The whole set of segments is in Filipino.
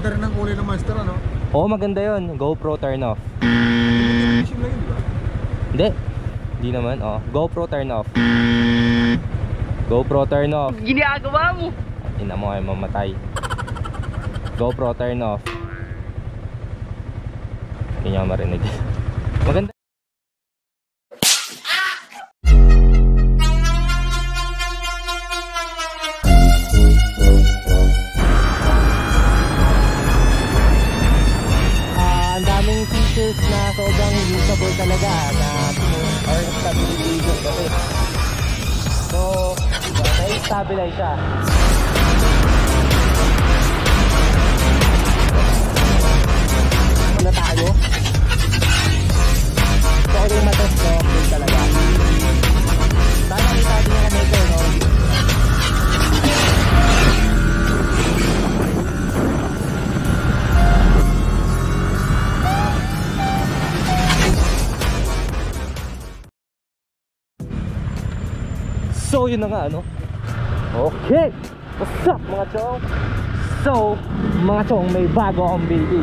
Ganda rin ang kulay ng master ano? Oo, maganda yon GoPro turn off. Limitation lang yun, di ba? Hindi. Hindi naman, oh. GoPro turn off. GoPro turn off. Ginagawa mo. Ina mo ay mamatay. GoPro turn off. Hindi niya marinig. Maganda. Na-stabilize siya. na tayo. So, ako yung matest no, okay talaga. Sana kita din ko, no? So, yun na nga, ano? Okay! What's up, mga chong? So, mga chong, may bago akong baby.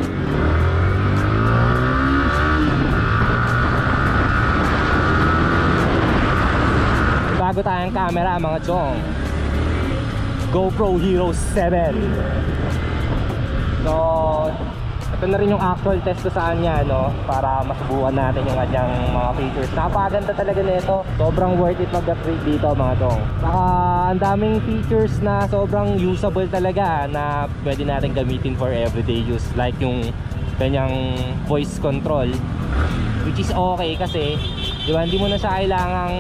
Bago tayong camera, mga chong. GoPro Hero 7. So, ito na rin yung actual test ko sa kanya, no? Para masubukan natin yung kanyang mga features. Napakaganda talaga nito. Sobrang worth it mag-upgrade dito, mga chong. Saka, ang daming features na sobrang usable talaga na pwede natin gamitin for everyday use. Like yung kanyang voice control. Which is okay kasi, di ba, hindi mo na siya kailangang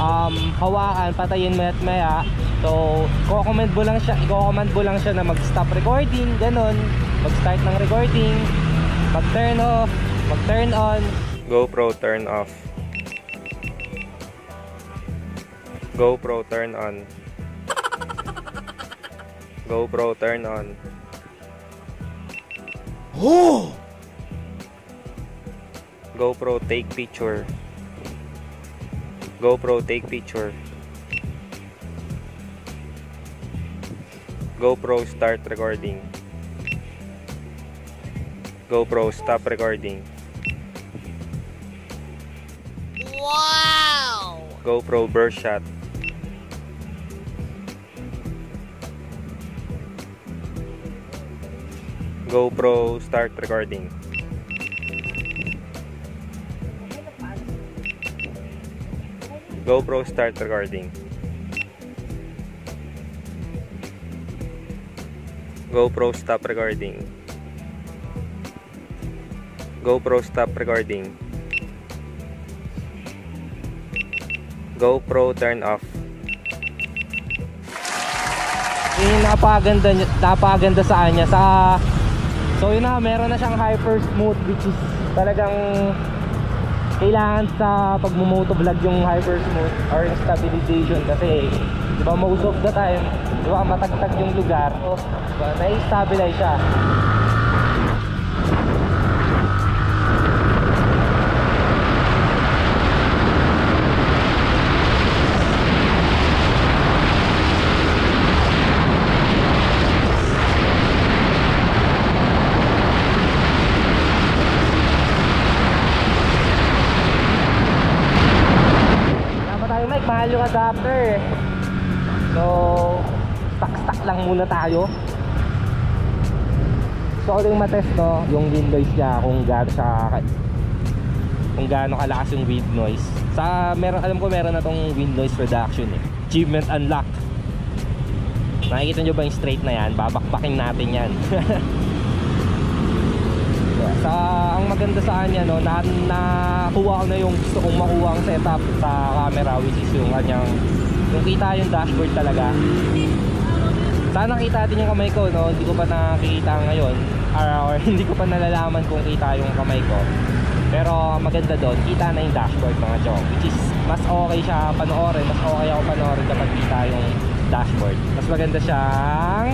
um, hawakan, patayin mo at maya. So, i-command mo lang siya, i-command mo lang siya na mag-stop recording, ganun. Mag-start ng recording, mag-turn off, mag-turn on. GoPro turn off. GoPro turn on. GoPro turn on. Oh! GoPro take picture. GoPro take picture. GoPro start recording. GoPro stop recording. Wow! GoPro burst shot. GoPro start recording. GoPro start recording. GoPro stop recording. GoPro stop recording. GoPro turn off. Yung napakaganda, niya- napakaganda sa kanya sa So yun na, meron na siyang hyper smooth which is talagang kailangan sa pagmumotovlog yung hyper smooth or stabilization kasi di ba most of the time di ba matagtag yung lugar so diba, nai-stabilize siya mahal yung adapter. So, stock-stock lang muna tayo. So, ako yung matest no, yung wind noise niya kung gaano siya kung gaano kalakas yung wind noise. Sa meron alam ko meron na tong wind noise reduction eh. Achievement unlocked. Nakikita nyo ba yung straight na yan? Babakbakin natin yan. sa ang maganda sa kanya no na nakuha ko na yung gusto kong makuha ang setup sa camera which is yung kanyang yung kita yung dashboard talaga. Sana kita natin yung kamay ko no hindi ko pa nakikita ngayon or, or hindi ko pa nalalaman kung kita yung kamay ko. Pero maganda doon kita na yung dashboard mga chong which is mas okay siya panoorin mas okay ako panoorin kapag kita yung dashboard. Mas maganda siyang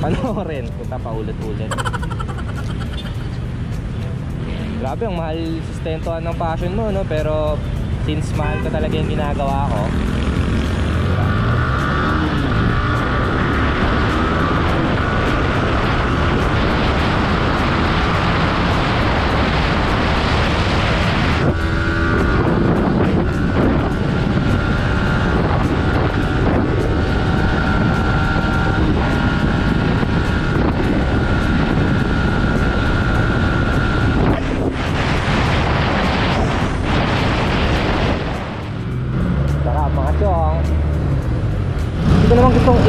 panoorin. Punta pa ulit-ulit Grabe, ang mahal sustentuhan ng passion mo, no? Pero since mahal ko talaga yung ginagawa ko,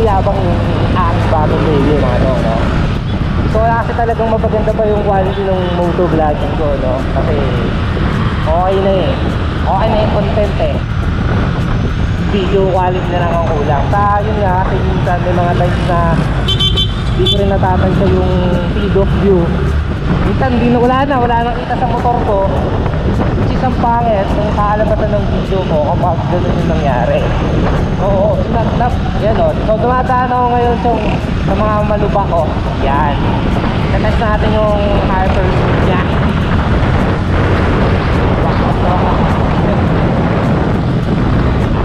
ipaglabang yung aking bagong baby mga to, no? So kasi talagang mapaganda pa yung quality ng moto vlogging ko, no? Kasi okay na eh. Okay na yung content eh. Video quality na lang ang kulang. Sa yun nga, kasi minsan may mga times na hindi ko rin natatansya yung field of view. Minsan hindi na wala na, wala nang kita sa motor ko. Which is ang pangit nung kakalabasan ng video ko kapag ganun yung nangyari. Oo, snap snap. Yan o. So dumadaan ako ngayon sa, sa mga malubak ko. Yan. Tatest natin yung hyper niya.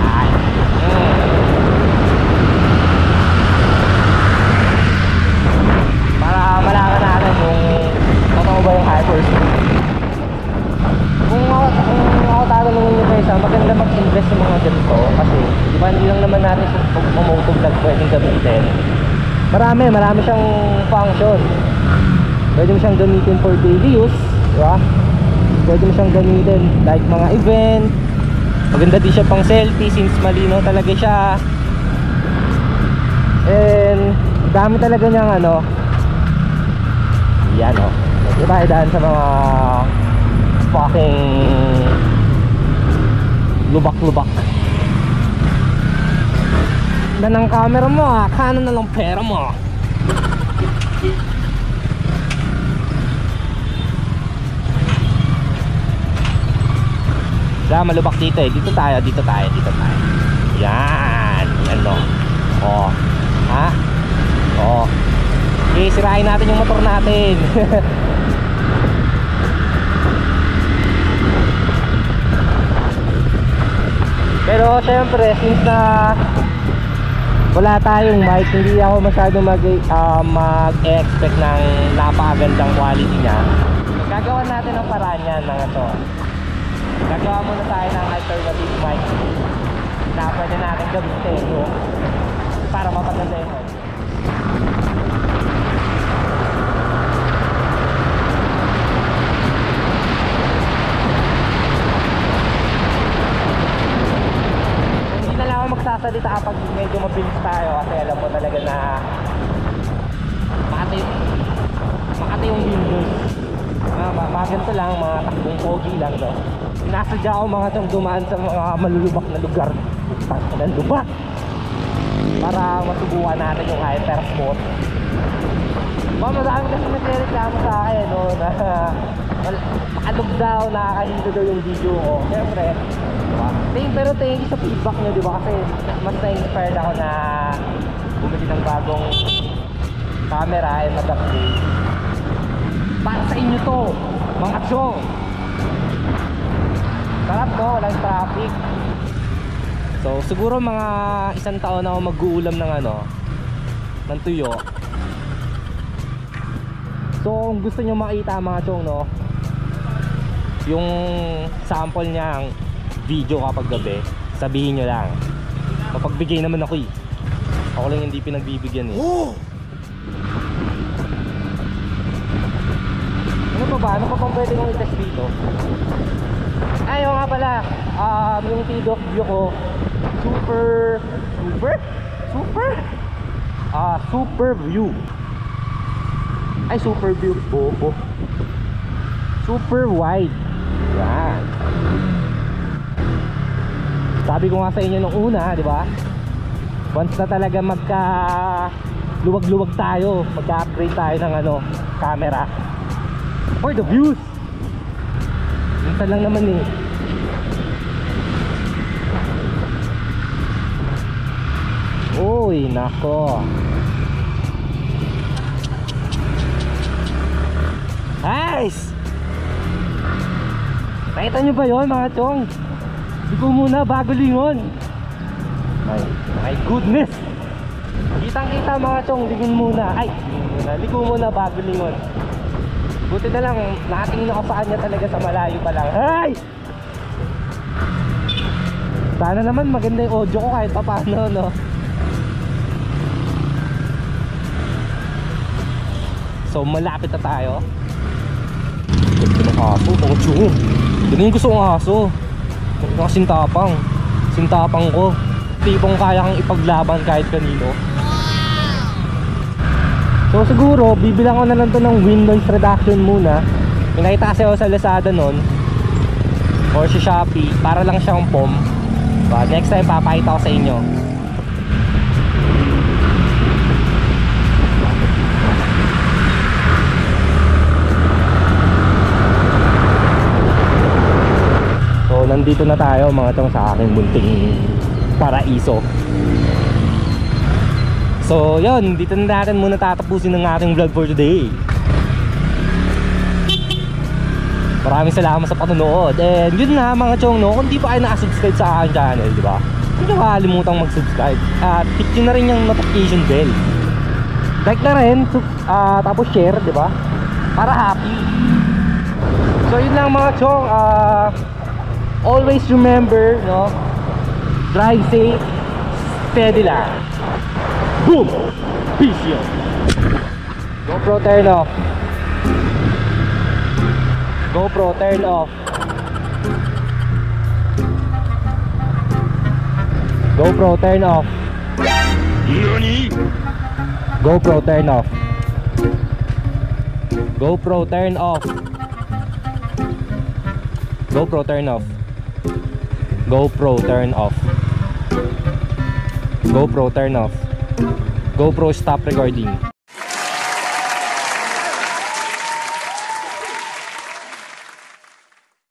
Ay. Mm. Para malaman natin kung totoo ba yung hyper speed. Kung ako, kung ako tatanungin nyo guys, maganda mag-invest sa mga ganito kasi di ba hindi lang naman natin sa motovlog pwedeng gamitin. Marami, marami siyang function. Pwede mo siyang gamitin for daily use, di ba? Pwede mo siyang gamitin like mga event. Maganda din siya pang selfie since malinaw talaga siya. And dami talaga niyang ano. Yan oh. Diba daan sa mga fucking lubak-lubak. Na ng camera mo ah, kanan na lang pera mo. Wala malubak dito eh. Dito tayo, dito tayo, dito tayo. Yan. Ano? Oh. Ha? Oh. Okay, sirain natin yung motor natin. Pero syempre, since na wala tayong mic, hindi ako masyado mag, ah, mag-expect ng napakagandang quality niya. Gagawa natin ang paraan yan mga to. Gagawa muna tayo ng alternative mic na pwede natin gamitin para mapaganda yung audio. Magsasalita kapag medyo mabilis tayo kasi alam mo talaga na makati makati yung windows. Ah, ma mga ganito lang, mga takbong pogi lang no. Sinasadya ko mga tiyong dumaan sa mga malulubak na lugar. Putang ina, lubak! Para masubukan natin yung hypersport. Mga madami kasi nagreklamo sa akin no, na makalog daw, nakakahilo daw yung video ko. Siyempre, diba? Thank, pero thank you sa feedback nyo, di ba? Kasi mas na-inspired ako na bumili ng bagong camera and mag-upgrade. Para sa inyo to, mga chong! Sarap no, walang traffic. So siguro mga isang taon na ako mag-uulam ng ano, ng tuyo. So gusto nyo makita mga chong no, yung sample niyang video kapag gabi, sabihin nyo lang. Mapagbigay naman ako eh. Ako lang hindi pinagbibigyan eh. Ano pa ba? Ano pa bang pwede kong i-test dito? Ay, oo nga pala. Um, yung TDOC view ko, super, super? Super? Ah, super view. Ay, super view. Bobo. Super wide. Yan. Sabi ko nga sa inyo nung una, di ba? Once na talaga magka luwag-luwag tayo, magka-upgrade tayo ng ano, camera. For the views. Minsan lang naman eh. Uy, nako. Nice! Nakita nyo ba yon mga chong? Ligo muna bago lingon. My, my goodness! Kitang kita mga chong, ligon muna. Ay, muna. Ligo muna bago lingon. Buti na lang, nakatingin ako sa kanya talaga sa malayo pa lang. Ay! Sana naman maganda yung audio ko kahit pa paano, no? So, malapit na tayo. Ganda ng aso, mga chong. Yun yung gusto kong aso. Nakasintapang. Sintapang ko. Tipong kaya kang ipaglaban kahit kanino. So siguro, bibilang ko na lang to ng wind noise reduction muna. Yung nakita kasi ako sa Lazada nun, or si Shopee, para lang siyang pom. But next time, papakita ko sa inyo. Nandito na tayo mga chong sa aking munting paraiso. So yun, dito na natin muna tatapusin ng ating vlog for today. Maraming salamat sa panonood. And yun na mga chong no, kung di pa kayo nakasubscribe sa aking channel, di ba? Huwag nyo kalimutang mag-subscribe. At click na rin yung notification bell. Like na rin, ah, tapos share, di ba? Para happy. So yun lang mga chong, ah, always remember, no? Drive safe, steady lang. Boom! Peace yun. GoPro turn off. GoPro turn off. GoPro turn off. GoPro turn off. GoPro turn off. GoPro turn off. GoPro turn off. GoPro turn off. GoPro stop recording.